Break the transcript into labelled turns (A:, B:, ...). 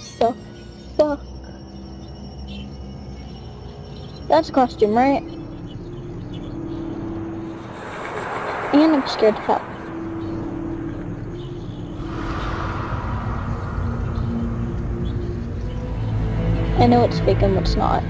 A: so, so. That's a costume, right? And I'm scared to hell. I know it's fake and what's not.